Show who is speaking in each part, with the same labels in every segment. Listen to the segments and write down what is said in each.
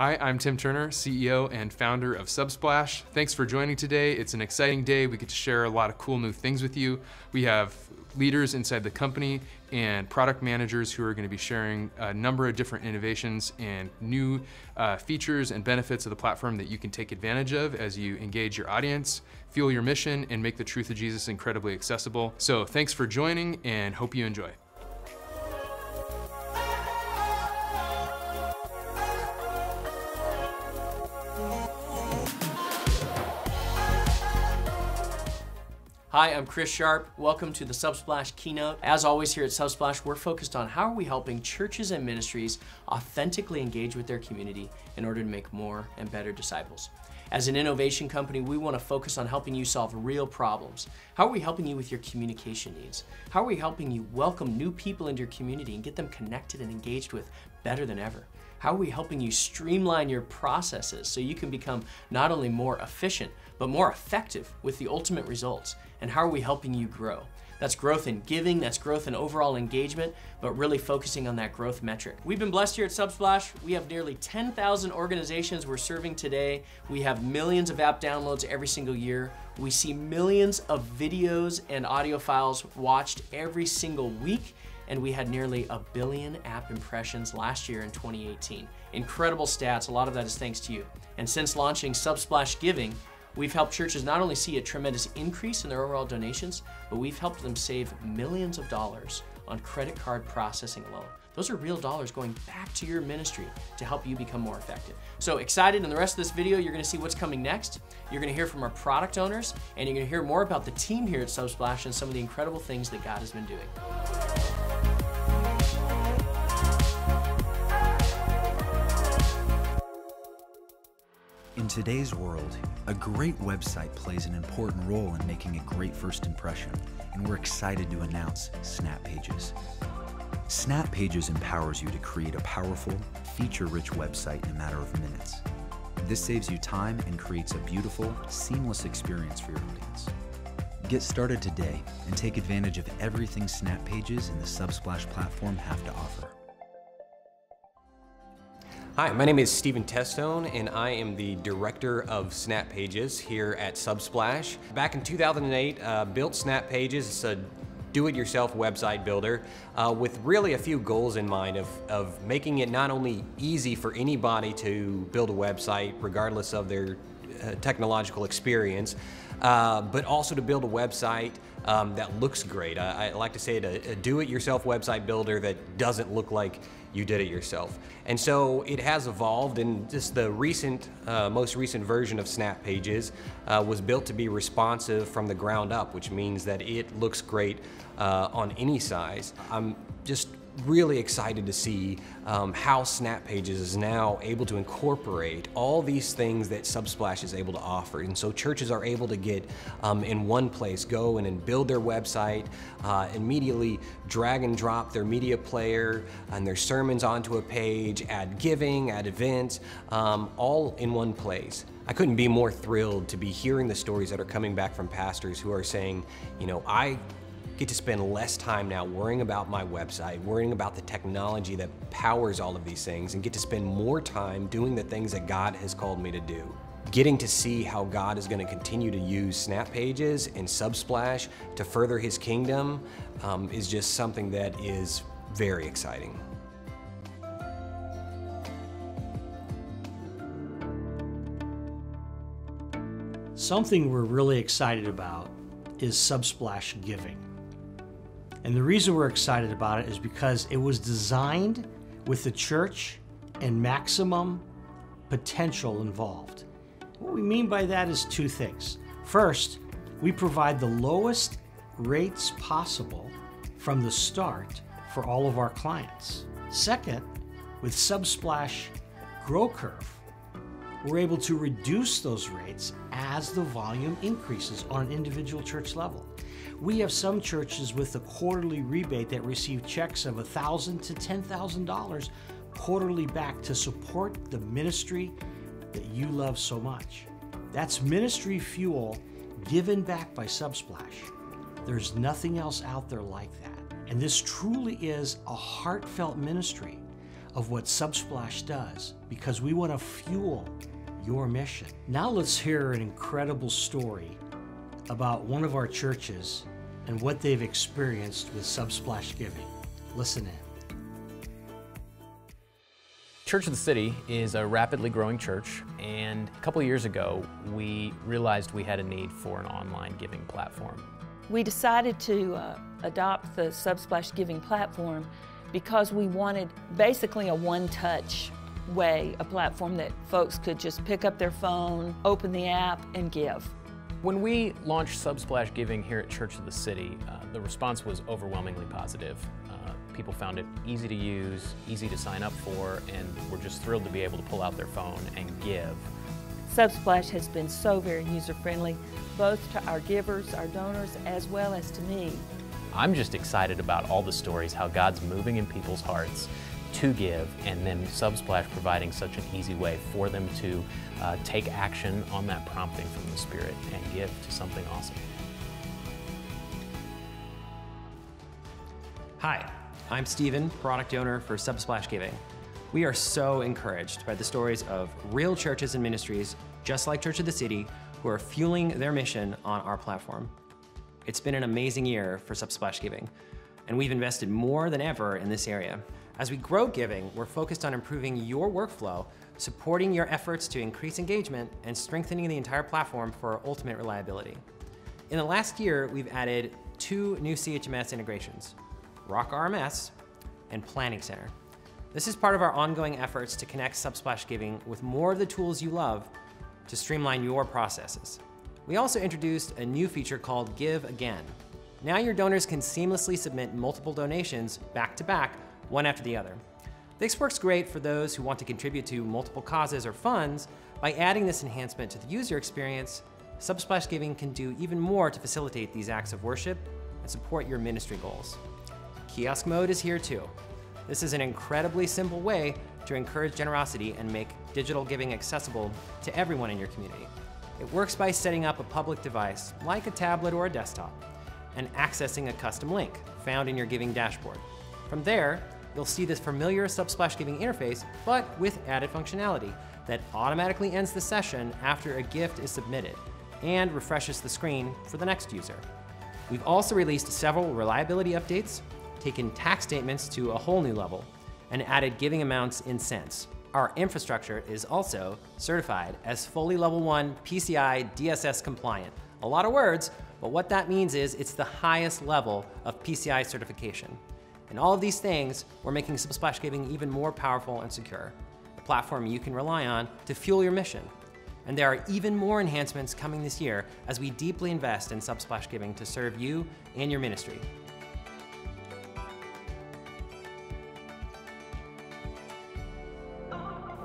Speaker 1: Hi, I'm Tim Turner, CEO and founder of Subsplash. Thanks for joining today. It's an exciting day. We get to share a lot of cool new things with you. We have leaders inside the company and product managers who are going to be sharing a number of different innovations and new uh, features and benefits of the platform that you can take advantage of as you engage your audience, fuel your mission, and make the truth of Jesus incredibly accessible. So thanks for joining and hope you enjoy.
Speaker 2: Hi, I'm Chris Sharp. Welcome to the Subsplash keynote. As always here at Subsplash, we're focused on how are we helping churches and ministries authentically engage with their community in order to make more and better disciples. As an innovation company, we want to focus on helping you solve real problems. How are we helping you with your communication needs? How are we helping you welcome new people into your community and get them connected and engaged with better than ever? How are we helping you streamline your processes so you can become not only more efficient, but more effective with the ultimate results? And how are we helping you grow? That's growth in giving, that's growth in overall engagement, but really focusing on that growth metric. We've been blessed here at Subsplash. We have nearly 10,000 organizations we're serving today. We have millions of app downloads every single year. We see millions of videos and audio files watched every single week and we had nearly a billion app impressions last year in 2018. Incredible stats, a lot of that is thanks to you. And since launching Subsplash Giving, We've helped churches not only see a tremendous increase in their overall donations, but we've helped them save millions of dollars on credit card processing alone. Those are real dollars going back to your ministry to help you become more effective. So excited in the rest of this video, you're gonna see what's coming next. You're gonna hear from our product owners, and you're gonna hear more about the team here at Subsplash and some of the incredible things that God has been doing.
Speaker 3: Today's world, a great website plays an important role in making a great first impression, and we're excited to announce Snap Pages. Snap Pages empowers you to create a powerful, feature-rich website in a matter of minutes. This saves you time and creates a beautiful, seamless experience for your audience. Get started today and take advantage of everything Snap Pages and the Subsplash platform have to offer.
Speaker 4: Hi, my name is Stephen Testone, and I am the director of Snap Pages here at Subsplash. Back in 2008, uh, built Snap Pages. It's a do-it-yourself website builder uh, with really a few goals in mind of, of making it not only easy for anybody to build a website regardless of their uh, technological experience, uh, but also to build a website um, that looks great. I, I, like to say it, a, a do-it-yourself website builder that doesn't look like you did it yourself. And so it has evolved and just the recent, uh, most recent version of Snap Pages uh, was built to be responsive from the ground up, which means that it looks great uh, on any size. I'm just really excited to see um, how Snap Pages is now able to incorporate all these things that Subsplash is able to offer. And so churches are able to get um, in one place, go in and build their website, uh, immediately drag and drop their media player and their sermons onto a page, add giving, add events, um, all in one place. I couldn't be more thrilled to be hearing the stories that are coming back from pastors who are saying, you know, I get to spend less time now worrying about my website, worrying about the technology that powers all of these things, and get to spend more time doing the things that God has called me to do. Getting to see how God is going to continue to use Snap Pages and Subsplash to further His kingdom um, is just something that is very exciting.
Speaker 5: Something we're really excited about is Subsplash Giving. And the reason we're excited about it is because it was designed with the church and maximum potential involved. What we mean by that is two things. First, we provide the lowest rates possible from the start for all of our clients. Second, with Subsplash Grow Curve, we're able to reduce those rates as the volume increases on an individual church level. We have some churches with a quarterly rebate that receive checks of 1,000 to $10,000 quarterly back to support the ministry that you love so much. That's ministry fuel given back by Subsplash. There's nothing else out there like that. And this truly is a heartfelt ministry of what Subsplash does because we want to fuel your mission. Now let's hear an incredible story about one of our churches and what they've experienced with Subsplash Giving. Listen in.
Speaker 6: Church of the City is a rapidly growing church, and a couple years ago, we realized we had a need for an online giving platform.
Speaker 7: We decided to uh, adopt the Subsplash Giving platform because we wanted basically a one-touch way, a platform that folks could just pick up their phone, open the app, and give.
Speaker 6: When we launched Subsplash Giving here at Church of the City, uh, the response was overwhelmingly positive. Uh, people found it easy to use, easy to sign up for, and were just thrilled to be able to pull out their phone and give.
Speaker 7: Subsplash has been so very user-friendly, both to our givers, our donors, as well as to me.
Speaker 6: I'm just excited about all the stories, how God's moving in people's hearts to give, and then Subsplash providing such an easy way for them to uh, take action on that prompting from the Spirit and give to something awesome.
Speaker 8: Hi, I'm Steven, product owner for Subsplash Giving. We are so encouraged by the stories of real churches and ministries, just like Church of the City, who are fueling their mission on our platform. It's been an amazing year for Subsplash Giving, and we've invested more than ever in this area. As we grow giving, we're focused on improving your workflow, supporting your efforts to increase engagement, and strengthening the entire platform for ultimate reliability. In the last year, we've added two new CHMS integrations, Rock RMS and Planning Center. This is part of our ongoing efforts to connect Subsplash Giving with more of the tools you love to streamline your processes. We also introduced a new feature called Give Again. Now your donors can seamlessly submit multiple donations back to back one after the other. This works great for those who want to contribute to multiple causes or funds. By adding this enhancement to the user experience, Subsplash Giving can do even more to facilitate these acts of worship and support your ministry goals. Kiosk mode is here too. This is an incredibly simple way to encourage generosity and make digital giving accessible to everyone in your community. It works by setting up a public device, like a tablet or a desktop, and accessing a custom link found in your giving dashboard. From there, you'll see this familiar Subsplash Giving interface, but with added functionality that automatically ends the session after a gift is submitted and refreshes the screen for the next user. We've also released several reliability updates, taken tax statements to a whole new level, and added giving amounts in cents. Our infrastructure is also certified as fully level 1 PCI DSS compliant. A lot of words, but what that means is it's the highest level of PCI certification. And all of these things, we're making Subsplash Giving even more powerful and secure, a platform you can rely on to fuel your mission. And there are even more enhancements coming this year as we deeply invest in Subsplash Giving to serve you and your ministry.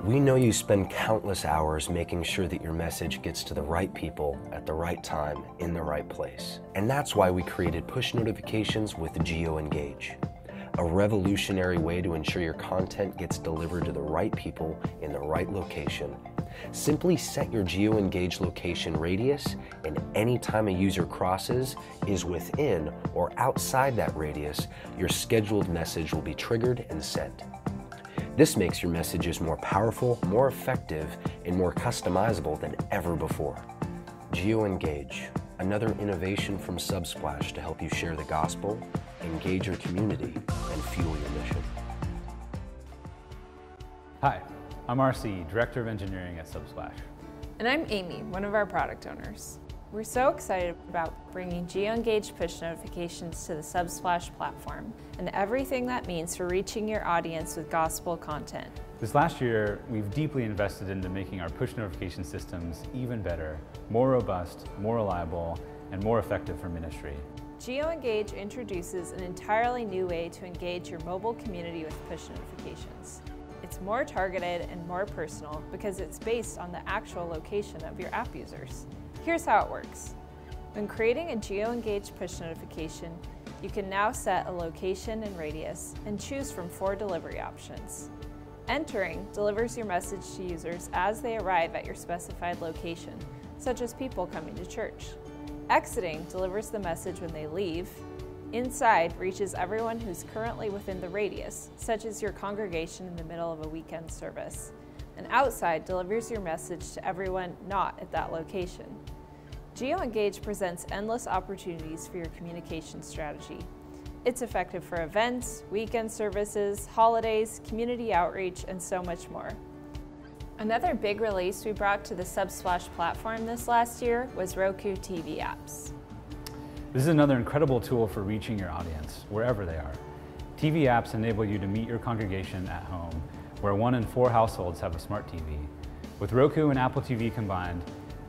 Speaker 9: We know you spend countless hours making sure that your message gets to the right people at the right time in the right place. And that's why we created push notifications with GeoEngage a revolutionary way to ensure your content gets delivered to the right people in the right location. Simply set your GeoEngage location radius, and any time a user crosses is within or outside that radius, your scheduled message will be triggered and sent. This makes your messages more powerful, more effective, and more customizable than ever before. GeoEngage, another innovation from Subsplash to help you share the gospel engage your community, and fuel your mission.
Speaker 10: Hi, I'm RC, Director of Engineering at Subsplash.
Speaker 11: And I'm Amy, one of our product owners. We're so excited about bringing GeoEngage push notifications to the Subsplash platform and everything that means for reaching your audience with gospel content.
Speaker 10: This last year, we've deeply invested into making our push notification systems even better, more robust, more reliable, and more effective for ministry.
Speaker 11: GeoEngage introduces an entirely new way to engage your mobile community with push notifications. It's more targeted and more personal because it's based on the actual location of your app users. Here's how it works. When creating a GeoEngage push notification, you can now set a location and radius and choose from four delivery options. Entering delivers your message to users as they arrive at your specified location, such as people coming to church. Exiting delivers the message when they leave. Inside reaches everyone who's currently within the radius, such as your congregation in the middle of a weekend service. And outside delivers your message to everyone not at that location. GeoEngage presents endless opportunities for your communication strategy. It's effective for events, weekend services, holidays, community outreach, and so much more. Another big release we brought to the Subsplash platform this last year was Roku TV apps.
Speaker 10: This is another incredible tool for reaching your audience, wherever they are. TV apps enable you to meet your congregation at home, where one in four households have a smart TV. With Roku and Apple TV combined,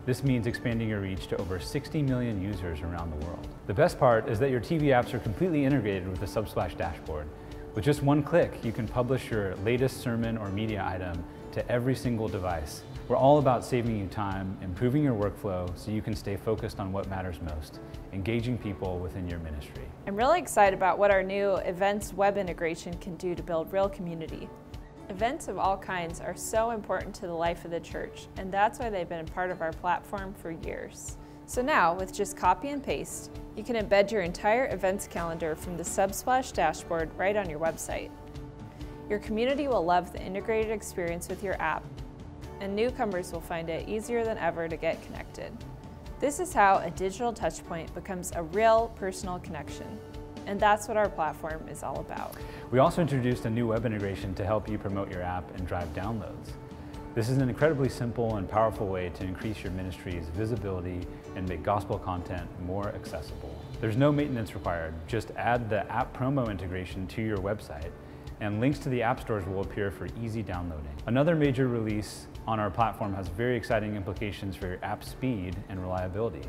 Speaker 10: this means expanding your reach to over 60 million users around the world. The best part is that your TV apps are completely integrated with the Subsplash dashboard. With just one click, you can publish your latest sermon or media item to every single device. We're all about saving you time, improving your workflow so you can stay focused on what matters most, engaging people within your ministry.
Speaker 11: I'm really excited about what our new events web integration can do to build real community. Events of all kinds are so important to the life of the church, and that's why they've been a part of our platform for years. So now, with just copy and paste, you can embed your entire events calendar from the Subsplash dashboard right on your website. Your community will love the integrated experience with your app, and newcomers will find it easier than ever to get connected. This is how a digital touchpoint becomes a real personal connection. And that's what our platform is all about.
Speaker 10: We also introduced a new web integration to help you promote your app and drive downloads. This is an incredibly simple and powerful way to increase your ministry's visibility and make gospel content more accessible. There's no maintenance required. Just add the app promo integration to your website and links to the app stores will appear for easy downloading. Another major release on our platform has very exciting implications for your app speed and reliability.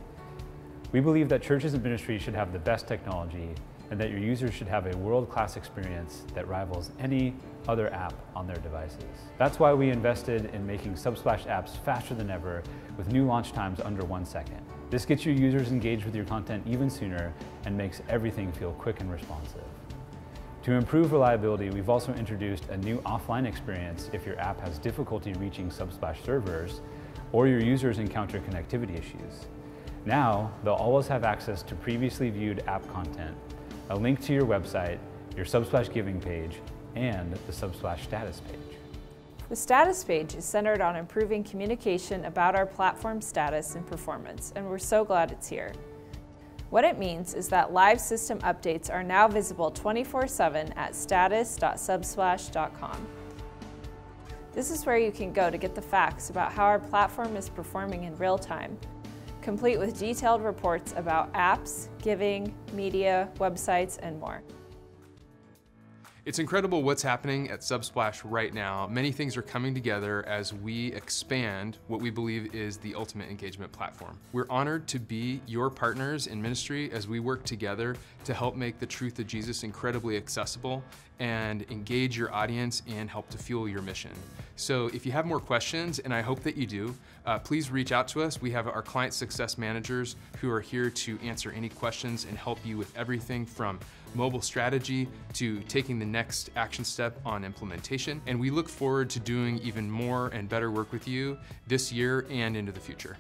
Speaker 10: We believe that churches and ministries should have the best technology and that your users should have a world-class experience that rivals any other app on their devices. That's why we invested in making Subsplash apps faster than ever with new launch times under one second. This gets your users engaged with your content even sooner and makes everything feel quick and responsive. To improve reliability, we've also introduced a new offline experience if your app has difficulty reaching Subsplash servers or your users encounter connectivity issues. Now, they'll always have access to previously viewed app content a link to your website, your Subsplash giving page, and the Subsplash status page.
Speaker 11: The status page is centered on improving communication about our platform status and performance, and we're so glad it's here. What it means is that live system updates are now visible 24-7 at status.subsplash.com. This is where you can go to get the facts about how our platform is performing in real time, complete with detailed reports about apps, giving, media, websites, and more.
Speaker 1: It's incredible what's happening at Subsplash right now. Many things are coming together as we expand what we believe is the ultimate engagement platform. We're honored to be your partners in ministry as we work together to help make the truth of Jesus incredibly accessible and engage your audience and help to fuel your mission. So if you have more questions, and I hope that you do, uh, please reach out to us. We have our client success managers who are here to answer any questions and help you with everything from mobile strategy to taking the next action step on implementation. And we look forward to doing even more and better work with you this year and into the future.